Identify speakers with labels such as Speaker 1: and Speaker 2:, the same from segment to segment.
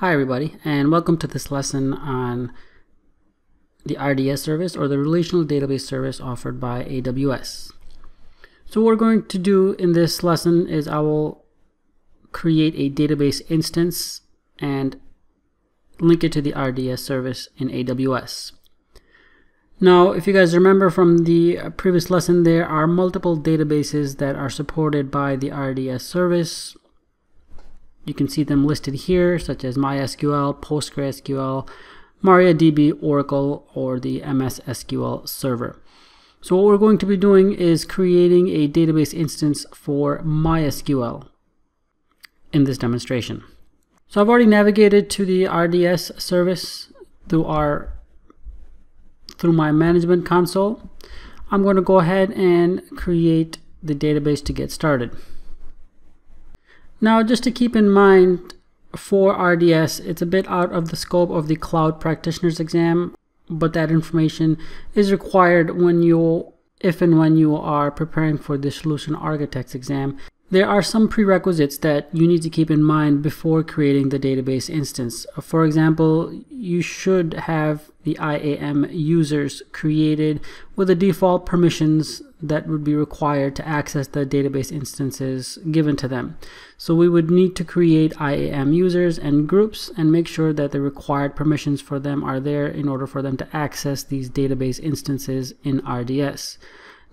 Speaker 1: Hi everybody and welcome to this lesson on the RDS service or the relational database service offered by AWS. So what we're going to do in this lesson is I will create a database instance and link it to the RDS service in AWS. Now if you guys remember from the previous lesson there are multiple databases that are supported by the RDS service you can see them listed here, such as MySQL, PostgreSQL, MariaDB, Oracle, or the MS SQL server. So what we're going to be doing is creating a database instance for MySQL in this demonstration. So I've already navigated to the RDS service through our through my management console. I'm going to go ahead and create the database to get started. Now, just to keep in mind for RDS, it's a bit out of the scope of the Cloud Practitioners exam, but that information is required when you, if and when you are preparing for the Solution Architects exam. There are some prerequisites that you need to keep in mind before creating the database instance. For example, you should have the IAM users created with the default permissions that would be required to access the database instances given to them. So we would need to create IAM users and groups and make sure that the required permissions for them are there in order for them to access these database instances in RDS.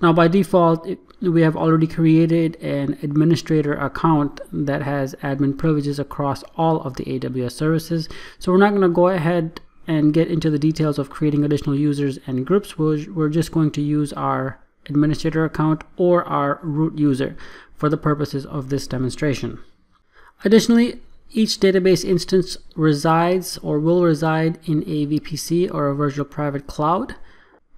Speaker 1: Now by default, we have already created an administrator account that has admin privileges across all of the AWS services. So we're not going to go ahead and get into the details of creating additional users and groups. We're just going to use our administrator account or our root user for the purposes of this demonstration. Additionally, each database instance resides or will reside in a VPC or a virtual private cloud.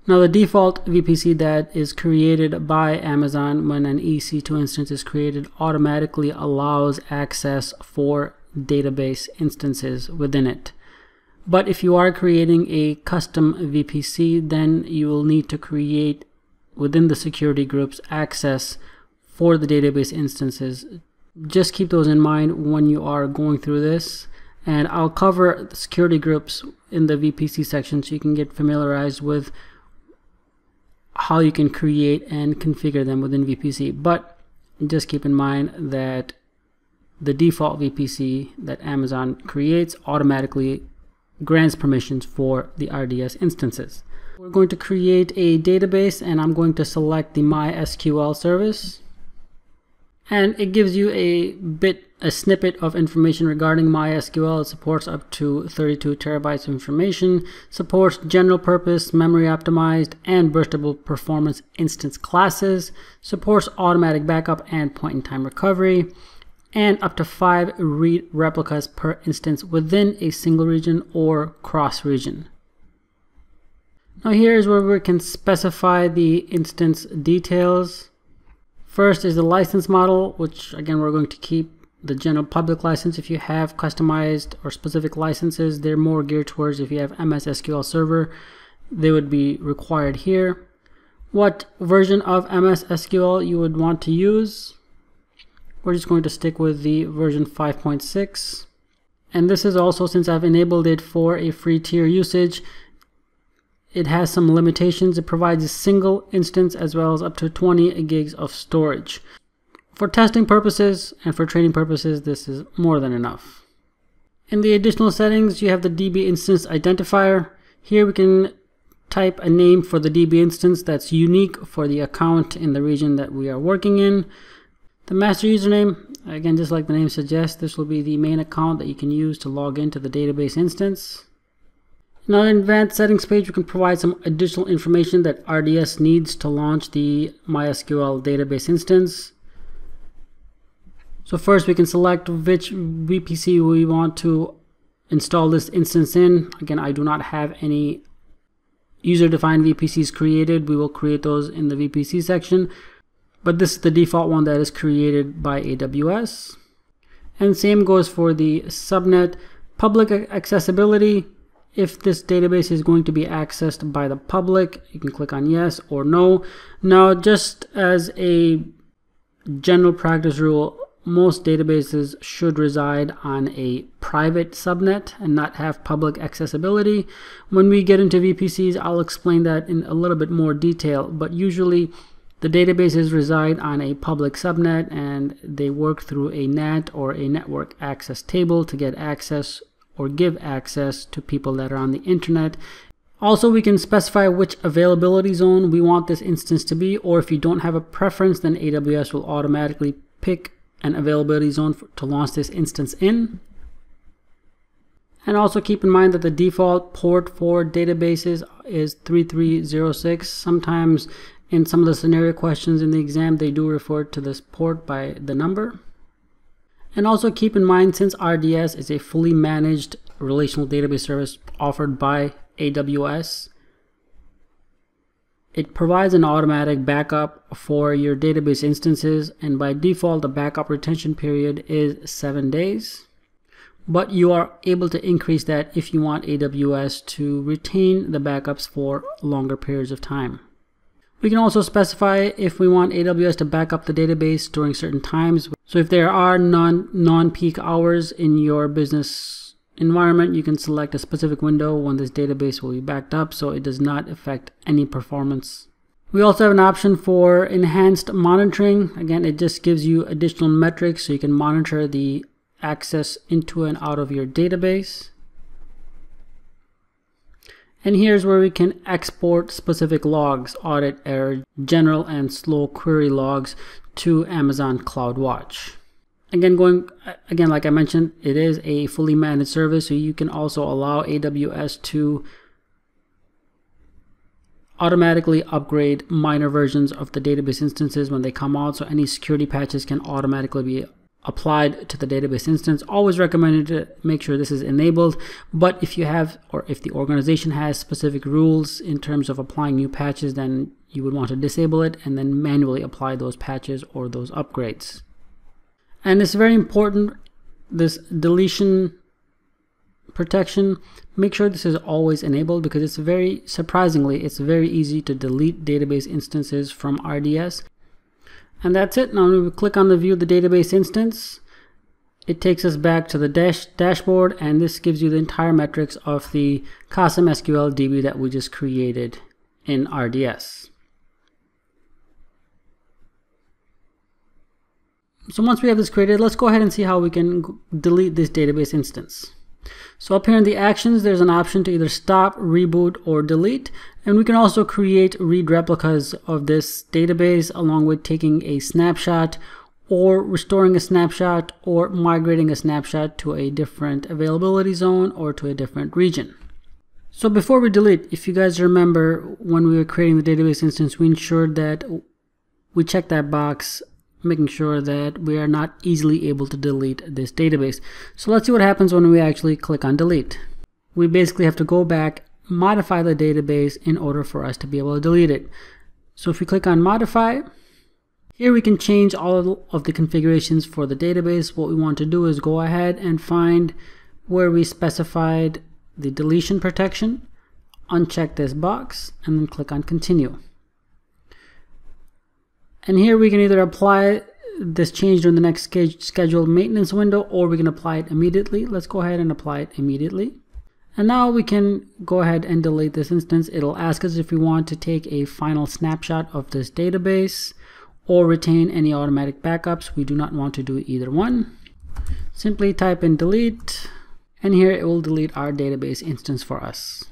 Speaker 1: Now the default VPC that is created by Amazon when an EC2 instance is created automatically allows access for database instances within it. But if you are creating a custom VPC, then you will need to create within the security groups access for the database instances. Just keep those in mind when you are going through this. And I'll cover the security groups in the VPC section so you can get familiarized with how you can create and configure them within VPC. But just keep in mind that the default VPC that Amazon creates automatically grants permissions for the RDS instances. We're going to create a database and I'm going to select the MySQL service and it gives you a bit a snippet of information regarding MySQL. It supports up to 32 terabytes of information, supports general purpose, memory optimized, and burstable performance instance classes, supports automatic backup and point-in-time recovery, and up to five read replicas per instance within a single region or cross region. Now here is where we can specify the instance details. First is the license model, which again we're going to keep the general public license. If you have customized or specific licenses, they're more geared towards if you have MS SQL Server, they would be required here. What version of MS SQL you would want to use. We're just going to stick with the version 5.6. And this is also, since I've enabled it for a free tier usage, it has some limitations. It provides a single instance as well as up to 20 gigs of storage. For testing purposes and for training purposes, this is more than enough. In the additional settings, you have the DB instance identifier. Here we can type a name for the DB instance that's unique for the account in the region that we are working in. The master username, again, just like the name suggests, this will be the main account that you can use to log into the database instance. Now in advanced settings page, we can provide some additional information that RDS needs to launch the MySQL database instance. So first we can select which VPC we want to install this instance in. Again, I do not have any user-defined VPCs created. We will create those in the VPC section. But this is the default one that is created by AWS. And same goes for the subnet public accessibility if this database is going to be accessed by the public you can click on yes or no now just as a general practice rule most databases should reside on a private subnet and not have public accessibility. When we get into VPCs, I'll explain that in a little bit more detail, but usually the databases reside on a public subnet and they work through a NAT or a network access table to get access or give access to people that are on the internet. Also, we can specify which availability zone we want this instance to be, or if you don't have a preference, then AWS will automatically pick an availability zone for, to launch this instance in. And also keep in mind that the default port for databases is 3306. Sometimes in some of the scenario questions in the exam, they do refer to this port by the number. And also keep in mind, since RDS is a fully managed relational database service offered by AWS, it provides an automatic backup for your database instances, and by default, the backup retention period is seven days. But you are able to increase that if you want AWS to retain the backups for longer periods of time. We can also specify if we want AWS to back up the database during certain times. So if there are non, non-peak hours in your business environment, you can select a specific window when this database will be backed up so it does not affect any performance. We also have an option for enhanced monitoring. Again, it just gives you additional metrics so you can monitor the access into and out of your database. And here's where we can export specific logs, audit error, general and slow query logs to Amazon CloudWatch. Again, going again, like I mentioned, it is a fully managed service, so you can also allow AWS to automatically upgrade minor versions of the database instances when they come out. So any security patches can automatically be applied to the database instance. Always recommended to make sure this is enabled. But if you have, or if the organization has specific rules in terms of applying new patches, then you would want to disable it and then manually apply those patches or those upgrades. And it's very important, this deletion protection, make sure this is always enabled because it's very, surprisingly, it's very easy to delete database instances from RDS. And that's it. Now we click on the view the database instance. It takes us back to the dash dashboard and this gives you the entire metrics of the Cosm SQL DB that we just created in RDS. So once we have this created, let's go ahead and see how we can delete this database instance. So up here in the actions, there's an option to either stop, reboot, or delete. And we can also create read replicas of this database along with taking a snapshot or restoring a snapshot or migrating a snapshot to a different availability zone or to a different region. So before we delete, if you guys remember when we were creating the database instance, we ensured that we checked that box making sure that we are not easily able to delete this database. So let's see what happens when we actually click on delete. We basically have to go back, modify the database in order for us to be able to delete it. So if we click on modify, here we can change all of the configurations for the database. What we want to do is go ahead and find where we specified the deletion protection, uncheck this box, and then click on continue. And here we can either apply this change during the next scheduled maintenance window or we can apply it immediately. Let's go ahead and apply it immediately. And now we can go ahead and delete this instance. It'll ask us if we want to take a final snapshot of this database or retain any automatic backups. We do not want to do either one. Simply type in delete and here it will delete our database instance for us.